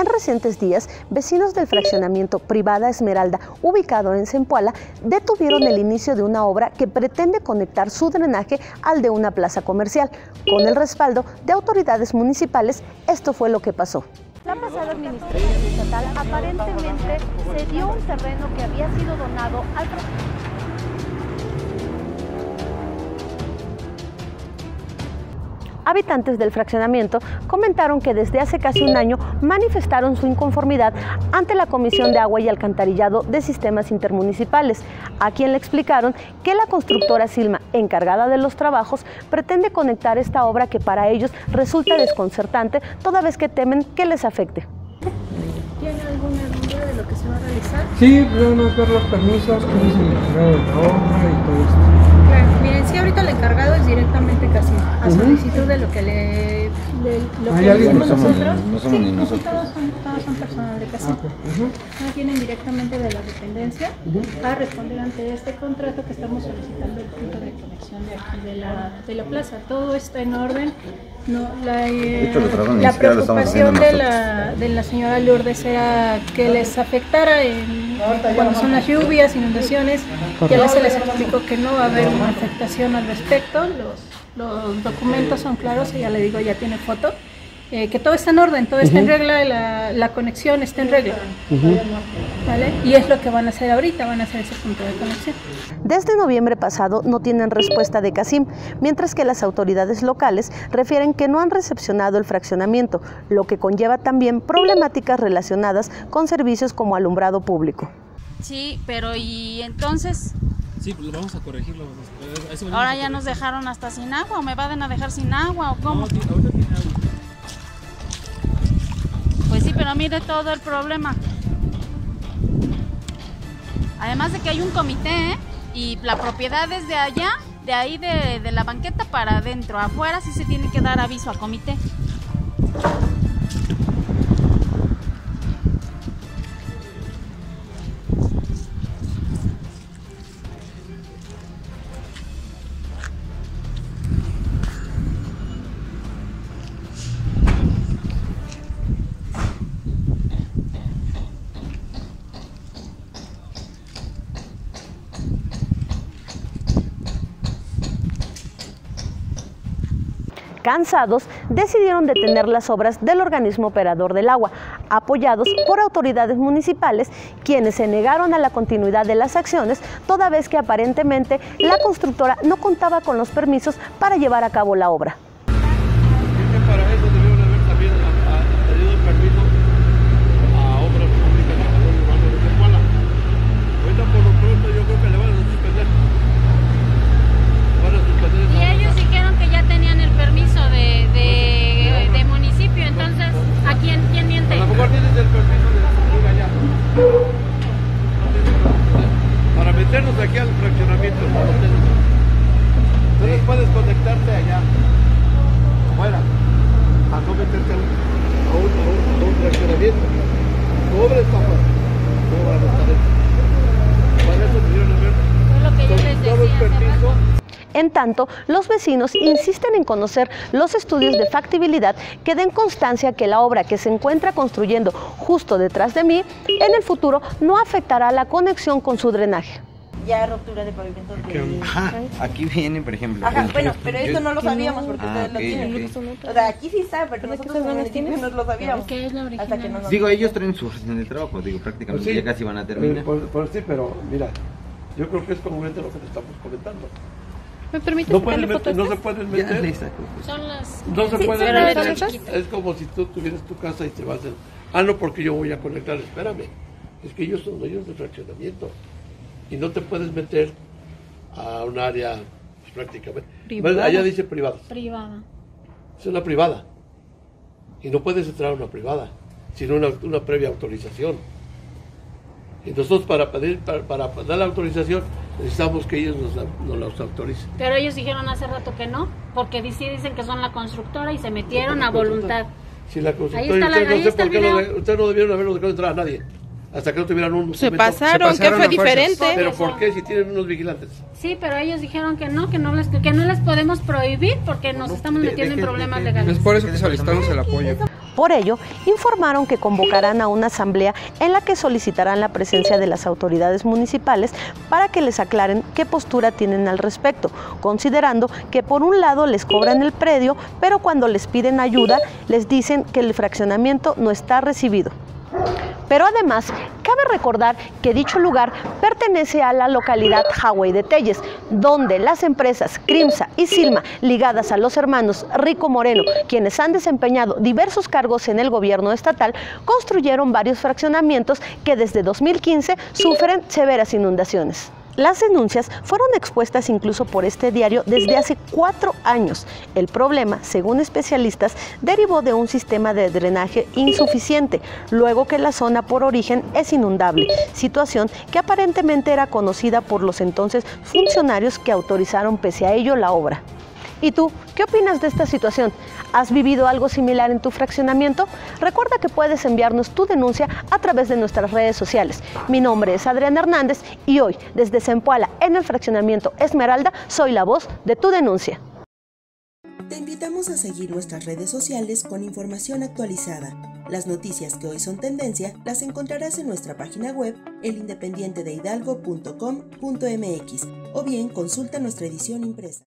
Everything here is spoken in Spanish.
En recientes días, vecinos del fraccionamiento Privada Esmeralda, ubicado en Zempoala, detuvieron el inicio de una obra que pretende conectar su drenaje al de una plaza comercial. Con el respaldo de autoridades municipales, esto fue lo que pasó. La pasada administración estatal aparentemente se dio un terreno que había sido donado al Habitantes del fraccionamiento comentaron que desde hace casi un año manifestaron su inconformidad ante la Comisión de Agua y Alcantarillado de Sistemas Intermunicipales, a quien le explicaron que la constructora Silma, encargada de los trabajos, pretende conectar esta obra que para ellos resulta desconcertante, toda vez que temen que les afecte. Lo que se va a realizar? Sí, podemos ver los permisos, que es el encargado de la obra y todo esto. Claro, miren, sí, ahorita el encargado es directamente casi a solicitud de lo que le, de lo ¿Hay que No somos- nosotros. no somos sí, ni sí, nosotros. Todos son, todos son personal de casi. Ok. Ujú. Ah, vienen directamente de la dependencia a responder ante este contrato que estamos solicitando el punto de conexión de aquí de la, de la plaza. Todo está en orden. No, la, eh, hecho, la preocupación de la, de la señora Lourdes era que les afectara en, cuando son las lluvias, inundaciones. Ya se les explicó que no va a haber una afectación al respecto. Los, los documentos son claros, ya le digo, ya tiene foto. Eh, que todo está en orden, todo está en regla, la, la conexión está en regla. ¿Vale? Y es lo que van a hacer ahorita, van a hacer ese punto de conexión. Desde noviembre pasado no tienen respuesta de Casim, mientras que las autoridades locales refieren que no han recepcionado el fraccionamiento, lo que conlleva también problemáticas relacionadas con servicios como alumbrado público. Sí, pero y entonces, Sí, pues vamos a corregirlo. eso ahora ya nos dejaron hasta sin agua o me van a dejar sin agua o No, cómo. ti- ahorita tiene agua. Pues sí, pero mire todo el problema. Además de que hay un comité ¿eh? y la propiedad es de allá, de ahí de, de la banqueta para adentro. Afuera sí se tiene que dar aviso a comité. Cansados, decidieron detener las obras del organismo operador del agua, apoyados por autoridades municipales, quienes se negaron a la continuidad de las acciones, toda vez que aparentemente la constructora no contaba con los permisos para llevar a cabo la obra. Es que para eso debieron haber también a- a- pedido el permiso a obras públicas de valor urbano de Tecuala. Ahorita por lo pronto yo creo que le van a suspender. Van a suspender esa Y ellos obra. dijeron que ya tenían el permiso de, de, de municipio, entonces, ¿a quién, quién miente? A lo mejor tienes el permiso de subir allá. No tienes permiso. Para meternos aquí al fraccionamiento. no lo tienes. Entonces puedes conectarte allá. Afuera. A no meterte a un, a un, a un, a un fraccionamiento. Tu obra está afuera. Tu obra no está dentro. Para eso debieron haber Fue lo que yo les solicitado el decía hace permiso. rato. En tanto, los vecinos insisten en conocer los estudios de factibilidad que den constancia que la obra que se encuentra construyendo justo detrás de mí en el futuro no afectará la conexión con su drenaje. ya ruptura de pavimento de... Ajá, aquí viene, por ejemplo. Ajá, el- bueno, pero esto yo- no lo sabíamos porque Ah, ustedes lo ok, tienen. O sea, aquí sí está, pero nosotros en el no lo sabíamos. ¿Qué es la Hasta que no nos Digo, ellos traen su orden de trabajo, digo, prácticamente Pues sí. ya casi van a Eh, terminar. Por, por sí, pero mira, yo creo que es congruente lo que te estamos comentando. ¿Me permite No, pueden meter- no se pueden meter. Son las... No se Sí, puede pero meter. Es como si tú tuvieras tu casa y te vas a... Ah, no, porque yo voy a conectar. Espérame. Es que ellos son dueños de fraccionamiento. Y no te puedes meter a un área pues, prácticamente. Privada. Allá dice privada. Privada. Es una privada. Y no puedes entrar a una privada sin una, una previa autorización. Y nosotros para pedir, para, para dar la autorización, necesitamos que ellos nos, nos las autoricen. Pero ellos dijeron hace rato que no, porque sí dicen que son la constructora y se metieron a voluntad. Si la constructora, Ahí está la- ustedes no ahí sé está por el qué no, video. de- ustedes no debieron haberlo dejado entrar a nadie. Hasta que no tuvieran un Se pasaron, que pasaron fue diferente. Pero ¿por qué si tienen unos vigilantes? Sí, pero ellos dijeron que no, que no les, que no les podemos prohibir porque nos estamos de- metiendo en problemas deje- legales. Es por eso que solicitamos el apoyo. Por ello, informaron que convocarán a una asamblea en la que solicitarán la presencia de las autoridades municipales para que les aclaren qué postura tienen al respecto, considerando que por un lado les cobran el predio, pero cuando les piden ayuda les dicen que el fraccionamiento no está recibido. Pero además, cabe recordar que dicho lugar pertenece a la localidad Hawái de Telles, donde las empresas Crimsa y Silma, ligadas a los hermanos Rico Moreno, quienes han desempeñado diversos cargos en el gobierno estatal, construyeron varios fraccionamientos que desde 2015 sufren severas inundaciones. Las denuncias fueron expuestas incluso por este diario desde hace cuatro años. El problema, según especialistas, derivó de un sistema de drenaje insuficiente, luego que la zona por origen es inundable, situación que aparentemente era conocida por los entonces funcionarios que autorizaron pese a ello la obra. ¿Y tú, qué opinas de esta situación? ¿Has vivido algo similar en tu fraccionamiento? Recuerda que puedes enviarnos tu denuncia a través de nuestras redes sociales. Mi nombre es Adriana Hernández y hoy, desde Zempoala, en el fraccionamiento Esmeralda, soy la voz de tu denuncia. Te invitamos a seguir nuestras redes sociales con información actualizada. Las noticias que hoy son tendencia las encontrarás en nuestra página web elindependientedehidalgo.com.mx o bien consulta nuestra edición impresa.